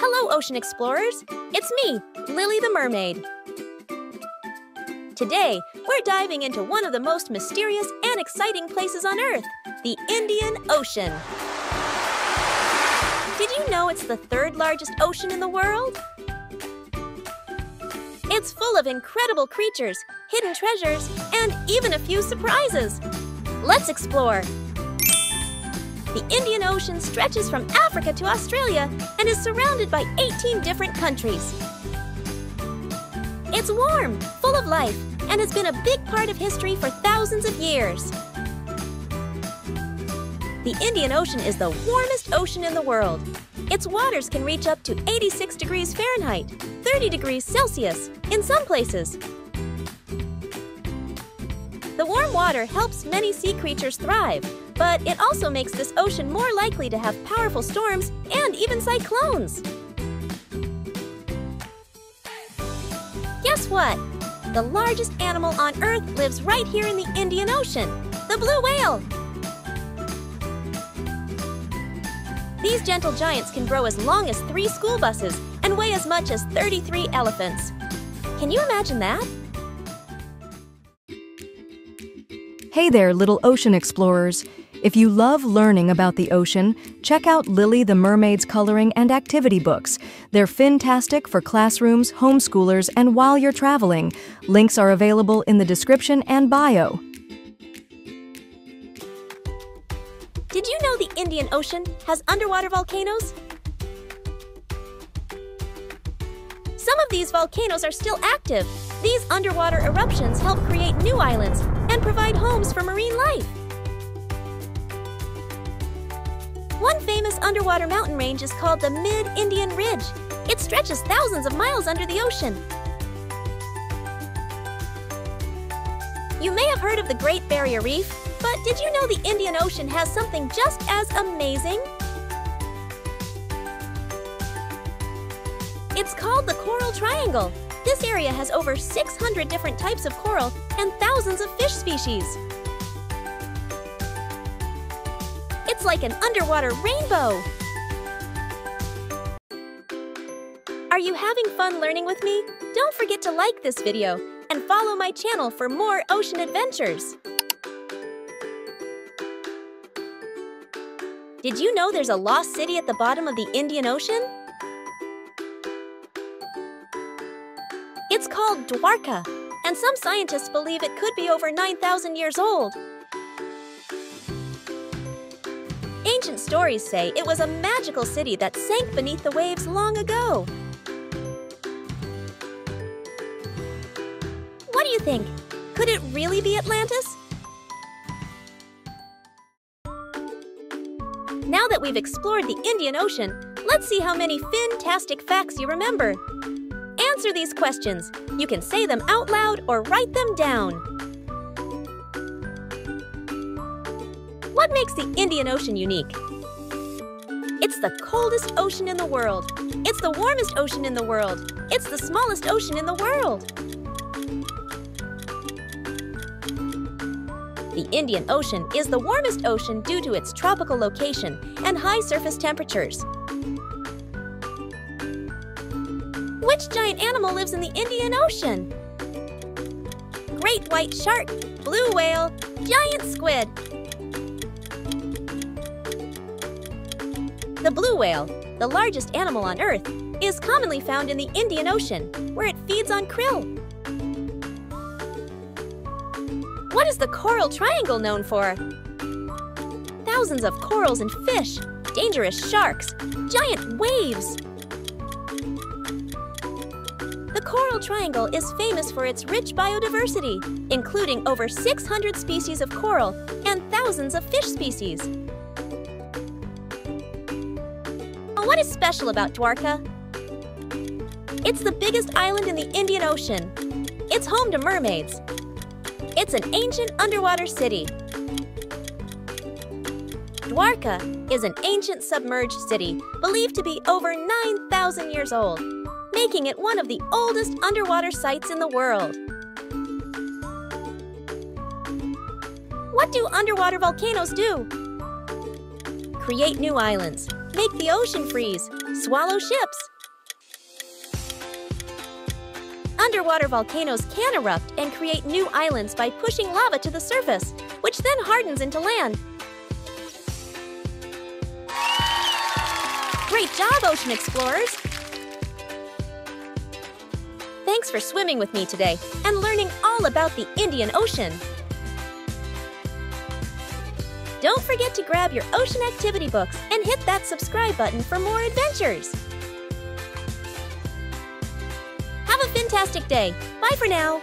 Hello, ocean explorers. It's me, Lilly the Mermaid. Today, we're diving into one of the most mysterious and exciting places on Earth, the Indian Ocean. Did you know it's the third largest ocean in the world? It's full of incredible creatures, hidden treasures, and even a few surprises. Let's explore. The Indian Ocean stretches from Africa to Australia and is surrounded by 18 different countries. It's warm, full of life, and has been a big part of history for thousands of years. The Indian Ocean is the warmest ocean in the world. Its waters can reach up to 86 degrees Fahrenheit, 30 degrees Celsius, in some places. The warm water helps many sea creatures thrive, but it also makes this ocean more likely to have powerful storms and even cyclones. Guess what? The largest animal on Earth lives right here in the Indian Ocean, the blue whale. These gentle giants can grow as long as three school buses and weigh as much as 33 elephants. Can you imagine that? Hey there, little ocean explorers. If you love learning about the ocean, check out Lilly the Mermaid's coloring and activity books. They're fantastic for classrooms, homeschoolers, and while you're traveling. Links are available in the description and bio. Did you know the Indian Ocean has underwater volcanoes? Some of these volcanoes are still active. These underwater eruptions help create new islands and provide homes for marine life. One famous underwater mountain range is called the Mid-Indian Ridge. It stretches thousands of miles under the ocean. You may have heard of the Great Barrier Reef, but did you know the Indian Ocean has something just as amazing? It's called the Coral Triangle. This area has over 600 different types of coral and thousands of fish species. It's like an underwater rainbow. Are you having fun learning with me? Don't forget to like this video and follow my channel for more ocean adventures. Did you know there's a lost city at the bottom of the Indian Ocean? It's called Dwarka, and some scientists believe it could be over 9,000 years old. Ancient stories say it was a magical city that sank beneath the waves long ago. What do you think? Could it really be Atlantis? Now that we've explored the Indian Ocean, let's see how many fantastic facts you remember. Answer these questions. You can say them out loud or write them down. What makes the Indian Ocean unique? It's the coldest ocean in the world. It's the warmest ocean in the world. It's the smallest ocean in the world. The Indian Ocean is the warmest ocean due to its tropical location and high surface temperatures. Which giant animal lives in the Indian Ocean? Great white shark, blue whale, giant squid. The blue whale, the largest animal on Earth, is commonly found in the Indian Ocean, where it feeds on krill. What is the Coral Triangle known for? Thousands of corals and fish, dangerous sharks, giant waves. The Coral Triangle is famous for its rich biodiversity, including over 600 species of coral and thousands of fish species. What is special about Dwarka? It's the biggest island in the Indian Ocean. It's home to mermaids, it's an ancient underwater city. Dwarka is an ancient submerged city believed to be over 9,000 years old, making it one of the oldest underwater sites in the world. What do underwater volcanoes do? Create new islands, make the ocean freeze, swallow ships. Underwater volcanoes can erupt and create new islands by pushing lava to the surface, which then hardens into land. Great job, ocean explorers! Thanks for swimming with me today and learning all about the Indian Ocean. Don't forget to grab your ocean activity books and hit that subscribe button for more adventures. Have a fantastic day. Bye for now.